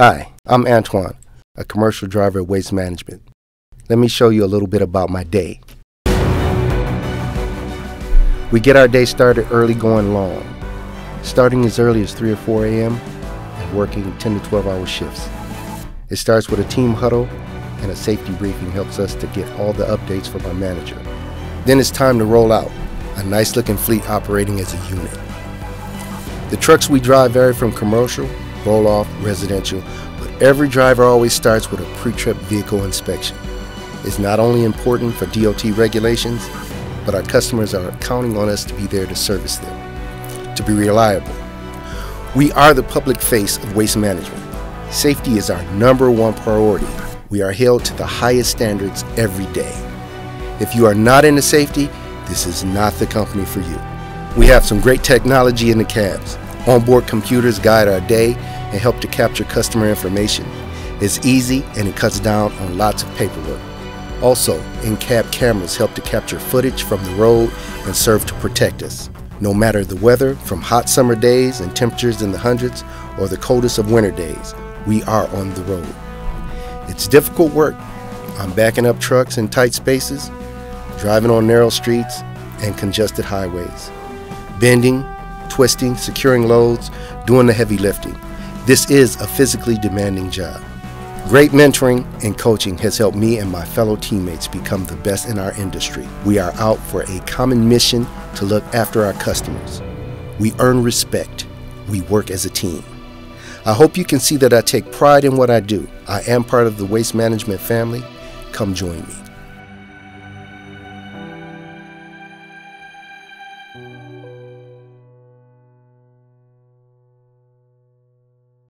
Hi, I'm Antoine, a commercial driver at Waste Management. Let me show you a little bit about my day. We get our day started early going long, starting as early as 3 or 4 a.m. and working 10 to 12 hour shifts. It starts with a team huddle and a safety briefing helps us to get all the updates from our manager. Then it's time to roll out, a nice looking fleet operating as a unit. The trucks we drive vary from commercial, roll off, residential, but every driver always starts with a pre trip vehicle inspection. It's not only important for DOT regulations, but our customers are counting on us to be there to service them, to be reliable. We are the public face of waste management. Safety is our number one priority. We are held to the highest standards every day. If you are not into safety, this is not the company for you. We have some great technology in the cabs. Onboard computers guide our day and help to capture customer information. It's easy and it cuts down on lots of paperwork. Also, in-cab cameras help to capture footage from the road and serve to protect us. No matter the weather, from hot summer days and temperatures in the hundreds or the coldest of winter days, we are on the road. It's difficult work. I'm backing up trucks in tight spaces, driving on narrow streets and congested highways, bending, twisting, securing loads, doing the heavy lifting. This is a physically demanding job. Great mentoring and coaching has helped me and my fellow teammates become the best in our industry. We are out for a common mission to look after our customers. We earn respect. We work as a team. I hope you can see that I take pride in what I do. I am part of the waste management family. Come join me.